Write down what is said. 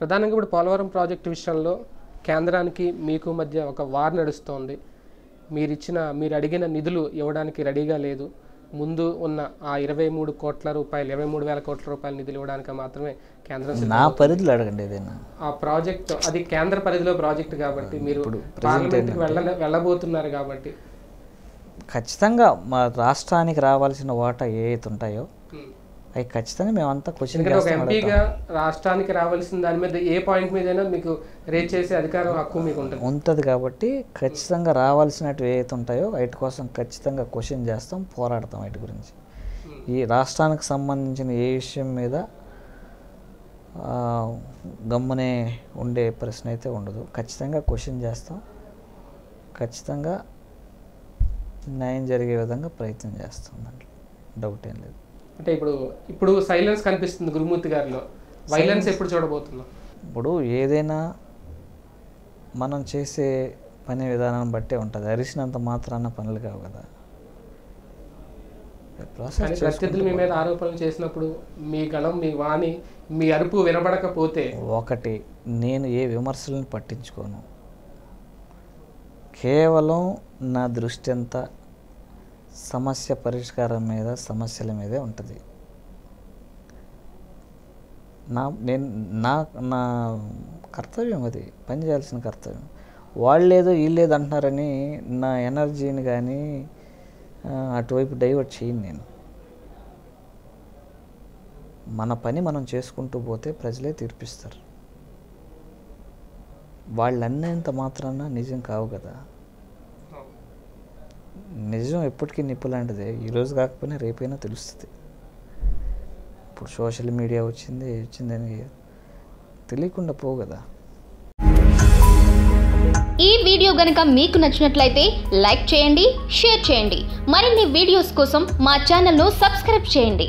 ప్రధానంగా ఇప్పుడు పోలవరం ప్రాజెక్టు విషయంలో కేంద్రానికి మీకు మధ్య ఒక వార్ నడుస్తోంది మీరు ఇచ్చిన మీరు అడిగిన నిధులు ఇవ్వడానికి రెడీగా లేదు ముందు ఉన్న ఆ ఇరవై మూడు కోట్ల రూపాయలు ఇరవై మూడు వేల కోట్ల రూపాయల నిధులు ఇవ్వడానికి మాత్రమే కేంద్రం. నా పరిధిలో అడగండి ఏదైనా ఆ ప్రాజెక్ట్ అది కేంద్ర పరిధిలో ప్రాజెక్ట్ కాబట్టి మీరు పార్లమెంట్కి వెళ్ళ వెళ్ళబోతున్నారు కాబట్టి ఖచ్చితంగా మా రాష్ట్రానికి రావాల్సిన వాటా ఏ అయితే ఉంటాయో. అవి ఖచ్చితంగా మేమంతా క్వశ్చన్ ఎంపీగా రాష్ట్రానికి రావాల్సిన దాని మీద ఏ పాయింట్ మీదైనా మీకు రేట్ చేసే అధికారం హక్కు మీకు ఉంటుంది. ఉంటుంది కాబట్టి ఖచ్చితంగా రావాల్సినవి ఏవైతే ఉంటాయో వాటి కోసం ఖచ్చితంగా క్వశ్చన్ చేస్తాం పోరాడతాం వాటి గురించి. ఈ రాష్ట్రానికి సంబంధించిన ఏ విషయం మీద గమ్మునే ఉండే ప్రశ్న అయితే ఉండదు. ఖచ్చితంగా క్వశ్చన్ చేస్తాం. ఖచ్చితంగా న్యాయం జరిగే విధంగా ప్రయత్నం చేస్తాం దాంట్లో. డౌట్ ఏం లేదు. అంటే ఇప్పుడు ఇప్పుడు సైలెన్స్ కనిపిస్తుంది గురుమూర్తి గారిలో. వైలెన్స్ ఎప్పుడు చూడబోతున్నాం ఇప్పుడు ఏదైనా మనం చేసే పని విధానాన్ని బట్టే ఉంటుంది. అరిసినంత మాత్రాన పనులు కావు కదా. ప్రత్యర్థులు మీ మీద ఆరోపణలు చేసినప్పుడు మీ గళం మీ వాణి మీ అరుపు వినబడకపోతే ఒకటి నేను ఏ విమర్శలను పట్టించుకోను. కేవలం నా దృష్టి అంతా సమస్య పరిష్కారం మీద సమస్యల మీదే ఉంటుంది. నా నేను నా నా కర్తవ్యం అది పని చేయాల్సిన కర్తవ్యం. వాళ్ళేదో వీళ్ళేదో అంటున్నారని నా ఎనర్జీని కానీ అటువైపు డైవర్ట్ చేయను నేను. మన పని మనం చేసుకుంటూ పోతే ప్రజలే తీర్పిస్తారు. వాళ్ళన్నంత మాత్రాన నిజం కావు కదా. నిజం ఎప్పటికీ నిప్పు లాంటిదే. ఈరోజు కాకపోయినా రేపైనా తెలుస్తుంది. ఇప్పుడు సోషల్ మీడియా వచ్చింది వచ్చిందని తెలియకుండా పోవు కదా. ఈ వీడియో గనక మీకు నచ్చినట్లయితే లైక్ చేయండి షేర్ చేయండి. మరిన్ని వీడియోస్ కోసం మా ఛానల్ను సబ్స్క్రైబ్ చేయండి.